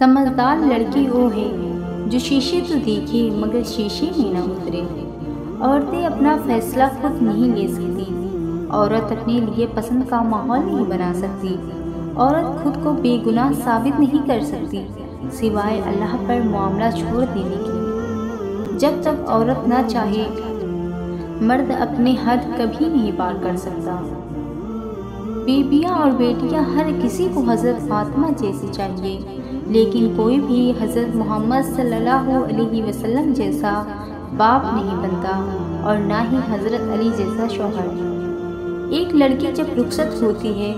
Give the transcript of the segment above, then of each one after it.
समझदार लड़की वो है जो शीशे तो देखे, मगर शीशे में ना उतरे। औरतें अपना फैसला खुद नहीं ले सकती। औरत अपने लिए पसंद का माहौल नहीं बना सकती। औरत खुद को बेगुनाह साबित नहीं कर सकती, सिवाय अल्लाह पर मामला छोड़ देने की जब तक औरत ना चाहे, मर्द अपने हद कभी नहीं पार कर सकता। बीबियाँ और बेटियाँ हर किसी को हज़रत फातिमा जैसी चाहिए। लेकिन कोई भी हज़रत मोहम्मद सल्लल्लाहु अलैहि वसल्लम जैसा बाप नहीं बनता और ना ही हज़रत अली जैसा शोहर। एक लड़की जब रुखसत होती है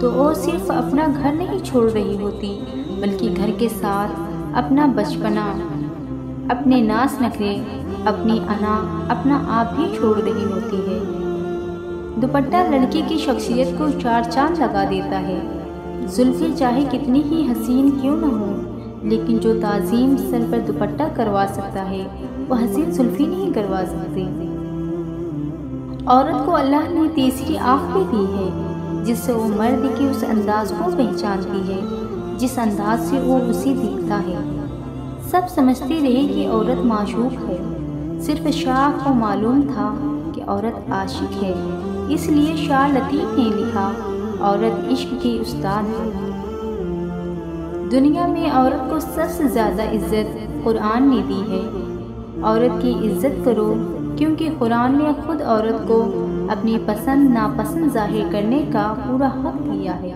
तो वो सिर्फ़ अपना घर नहीं छोड़ रही होती, बल्कि घर के साथ अपना बचपना, अपने नास नखरे, अपनी अना, अपना आप भी छोड़ रही होती है। दुपट्टा लड़की की शख्सियत को चार चाँद लगा देता है। जुल्फ़ी चाहे कितनी ही हसीन क्यों न हो, लेकिन जो ताज़ीम सर पर दुपट्टा करवा सकता है वह हसीन जुल्फ़ी नहीं करवा सकती। औरत को अल्लाह ने तीसरी आँख भी दी है, जिससे वो मर्द के उस अंदाज को पहचानती है, जिस अंदाज से वो उसे दिखता है। सब समझते रहे कि औरत माशूक है, सिर्फ़ शाह को मालूम था कि औरत आशिक है। इसलिए शाह लतीफ़ ने लिखा, औरत इश्क की उस्ताद है। दुनिया में औरत को सबसे ज़्यादा इज़्ज़त कुरान ने दी है। औरत की इज़्ज़त करो, क्योंकि कुरान ने खुद औरत को अपनी पसंद, नापसंद ज़ाहिर करने का पूरा हक दिया है।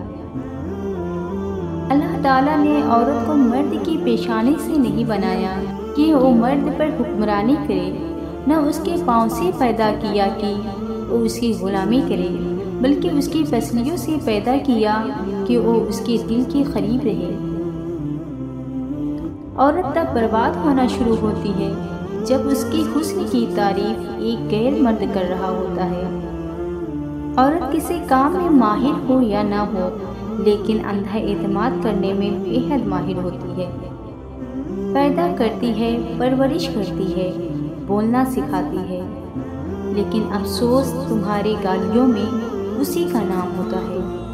अल्लाह ताला ने औरत को मर्द की पेशानी से नहीं बनाया कि वो मर्द पर हुक्मरानी करे। न उसके पाँव से पैदा किया कि वो उसकी गुलामी करे, बल्कि उसकी फसलियों से पैदा किया कि वो उसके दिल के करीब रहे। औरत तब बर्बाद होना शुरू होती है, जब उसकी हुस्न की तारीफ़ एक गैर मर्द कर रहा होता है। औरत किसी काम में माहिर हो या ना हो, लेकिन अंधा एतमाद करने में बेहद माहिर होती है। पैदा करती है, परवरिश करती है बोलना सिखाती है। लेकिन अफसोस तुम्हारे गालियों में उसी का नाम होता है।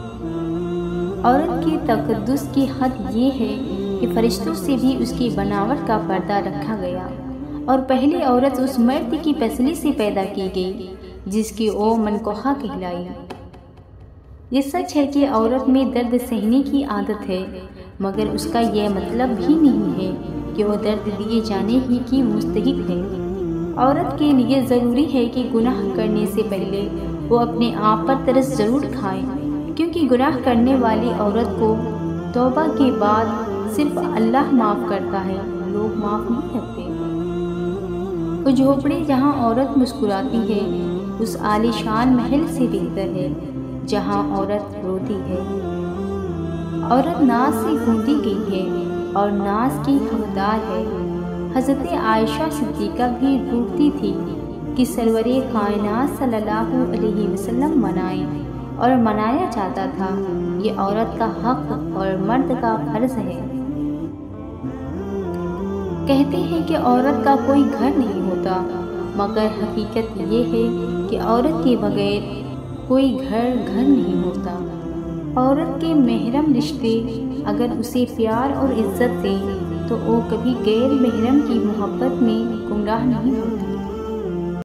औरत के तकदस की हद ये है कि फरिश्तों से भी उसकी बनावट का पर्दा रखा गया और पहले औरत उस मर्द की फैसले से पैदा की गई, जिसकी ओ मनकोहा कहलाई। ये सच है कि औरत में दर्द सहने की आदत है, मगर उसका यह मतलब भी नहीं है कि वो दर्द दिए जाने ही की मुस्तक है। औरत के लिए ज़रूरी है कि गुनाह करने से पहले वो अपने आप पर तरस ज़रूर खाए, क्योंकि गुनाह करने वाली औरत को तौबा के बाद सिर्फ़ अल्लाह माफ़ करता है, लोग माफ़ नहीं करते। वो झोपड़ी जहाँ औरत मुस्कुराती है, उस आलिशान महल से बेहतर है, जहाँ औरत रोती है। औरत नाज से गूंदी गई है और नाज की हकदार है। हज़रत आयशा सिद्दीक़ा भी ढूंढती थी कि सरवर कायनात सल्लल्लाहु अलैहि वसल्लम मनाए और मनाया जाता था ये औरत का हक और मर्द का फ़र्ज़ है। कहते हैं कि औरत का कोई घर नहीं होता, मगर हकीकत ये है कि औरत के बगैर कोई घर घर नहीं होता। औरत के महरम रिश्ते अगर उसे प्यार और इज़्ज़त दें तो वो कभी गैर महरम की मोहब्बत में गुमराह नहीं होता।